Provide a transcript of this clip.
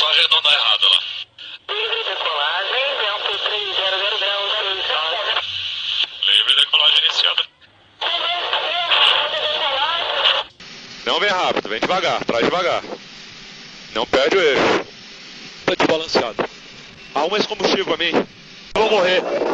só arredondar errado lá. Livre decolagem, vento 300 graus, 6 horas. Livre decolagem iniciada. Não vem rápido, vem devagar, traz devagar. Não perde o eixo. Tá desbalanceado. Arruma esse combustível pra mim. Eu vou morrer.